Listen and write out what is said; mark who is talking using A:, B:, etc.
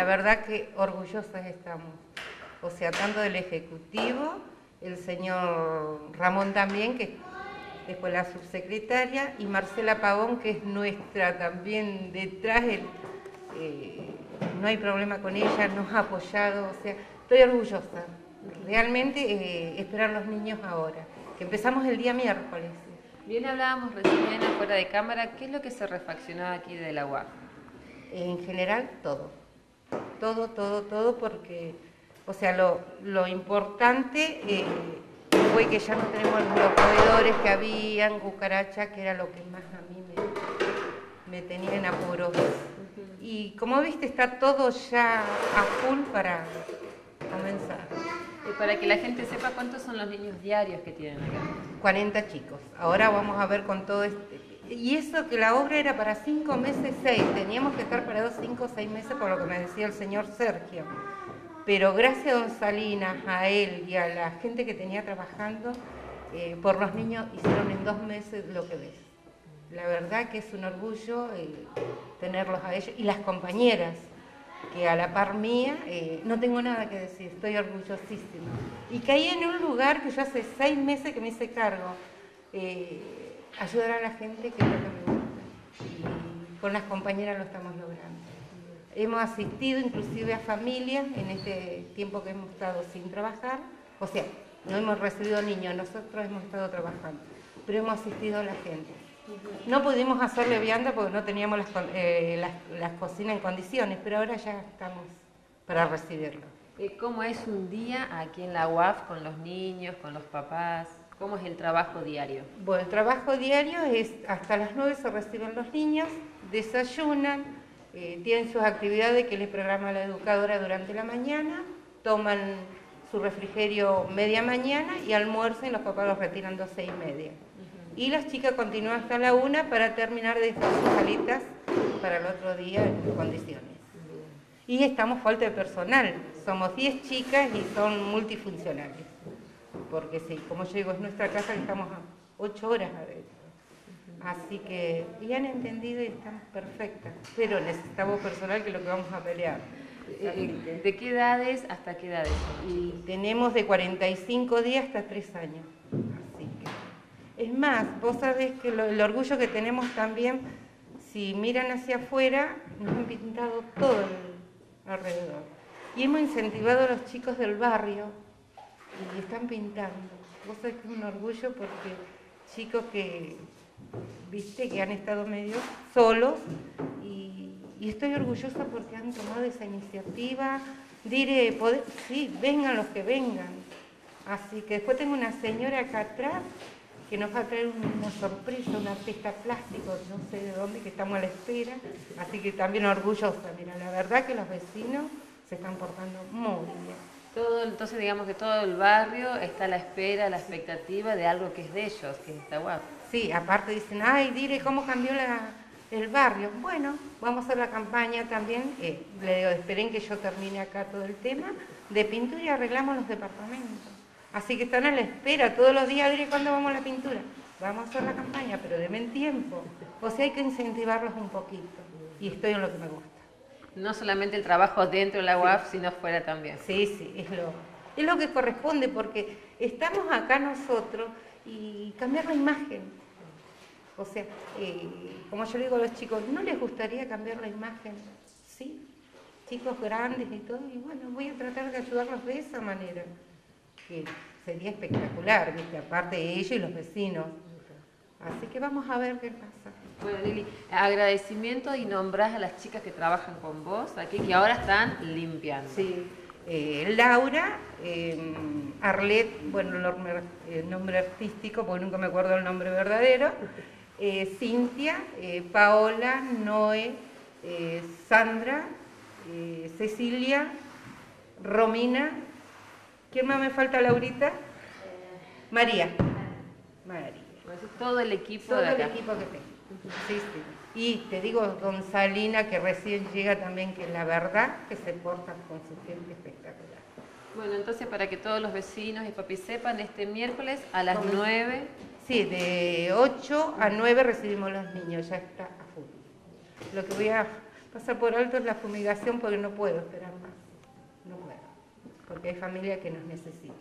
A: la verdad que orgullosas estamos. O sea, tanto del Ejecutivo, el señor Ramón también, que después la subsecretaria, y Marcela Pavón, que es nuestra también detrás, eh, no hay problema con ella, nos ha apoyado, o sea, estoy orgullosa. Realmente eh, esperar los niños ahora, que empezamos el día miércoles.
B: Bien hablábamos recién fuera de cámara, ¿qué es lo que se refaccionó aquí de la UAF?
A: En general, todo. Todo, todo, todo, porque, o sea, lo, importante eh, fue que ya no tenemos los roedores que habían, cucaracha, que era lo que más a mí me, me tenía en apuros. Y como viste, está todo ya a full para comenzar.
B: Y para que la gente sepa cuántos son los niños diarios que tienen acá.
A: 40 chicos. Ahora vamos a ver con todo este... Y eso que la obra era para cinco meses, seis. Teníamos que estar parados cinco o seis meses por lo que me decía el señor Sergio. Pero gracias a don Salinas, a él y a la gente que tenía trabajando, eh, por los niños hicieron en dos meses lo que ves. La verdad que es un orgullo eh, tenerlos a ellos y las compañeras que a la par mía eh, no tengo nada que decir, estoy orgullosísima. Y caí en un lugar que yo hace seis meses que me hice cargo, ayudar a la gente que es lo que me gusta. Con las compañeras lo estamos logrando. Hemos asistido inclusive a familias en este tiempo que hemos estado sin trabajar, o sea, no hemos recibido niños, nosotros hemos estado trabajando, pero hemos asistido a la gente. No pudimos hacerle vianda porque no teníamos eh, las, cocinas en condiciones, pero ahora ya estamos para recibirlo.
B: Eh, ¿Cómo es un día aquí en la UAF con los niños, con los papás? ¿Cómo es el trabajo diario?
A: Bueno, el trabajo diario es hasta las 9 se reciben los niños, desayunan, eh, tienen sus actividades que les programa la educadora durante la mañana, toman su refrigerio media mañana y almuerzan y los papás los retiran 12 y media y las chicas continúan hasta la una para terminar de dejar sus salitas para el otro día en condiciones. Y estamos falta de personal, somos 10 chicas y son multifuncionales. Porque sí, como yo digo, es nuestra casa que estamos a 8 horas adentro. Así que, y han entendido y están perfectas, pero necesitamos personal que es lo que vamos a pelear.
B: Eh, ¿De qué edades hasta qué edades?
A: Y tenemos de 45 días hasta 3 años. Es más, vos sabés que el orgullo que tenemos también, si miran hacia afuera, nos han pintado todo el, alrededor. Y hemos incentivado a los chicos del barrio y están pintando. Vos sabés que es un orgullo porque chicos que, viste, que han estado medio solos y, estoy orgullosa porque han tomado esa iniciativa. Diré, sí, vengan los que vengan. Así que después tengo una señora acá atrás que nos va a traer una sorpresa, una artista plástico, no sé de dónde, que estamos a la espera, así que también orgullosa, mira, la verdad que los vecinos se están portando muy bien.
B: Entonces digamos que todo el barrio está a la espera, a la expectativa de algo que es de ellos, que está guapo.
A: Sí, aparte dicen, ay, dire cómo cambió el barrio. Bueno, vamos a hacer la campaña también, eh, le digo, esperen que yo termine acá todo el tema, de pintura y arreglamos los departamentos. Así que están a la espera todos los días, diré cuándo vamos a la pintura. Vamos a hacer la campaña, pero denme tiempo. O sea, hay que incentivarlos un poquito. Y estoy en lo que me gusta.
B: No solamente el trabajo dentro de la UAF, sino fuera también.
A: Sí, sí, es lo, es lo que corresponde, porque estamos acá nosotros y cambiar la imagen. O sea, eh, como yo le digo a los chicos, ¿no les gustaría cambiar la imagen? Sí, chicos grandes y todo, y bueno, voy a tratar de ayudarlos de esa manera que sería espectacular, ¿viste? aparte de ellos y los vecinos. Así que vamos a ver qué pasa.
B: Bueno, Lili, agradecimiento y nombrás a las chicas que trabajan con vos aquí, que ahora están limpiando.
A: Sí, eh, Laura, eh, Arlet, bueno, el nombre, artístico, porque nunca me acuerdo el nombre verdadero, eh, Cintia, Paola, Noé, Sandra, Cecilia, Romina ¿Quién más me falta, Laurita? María.
B: María. Pues todo el equipo
A: todo el equipo que tengo. Sí, sí. Y te digo, don Salina, que recién llega también, que la verdad que se porta con su gente espectacular.
B: Bueno, entonces para que todos los vecinos y papi sepan, este miércoles a las 9...
A: Sí, de 8 a 9 recibimos los niños, ya está a full. Lo que voy a Pasa por alto la fumigación porque no puedo esperar más. No puedo. Porque hay familia que nos necesita.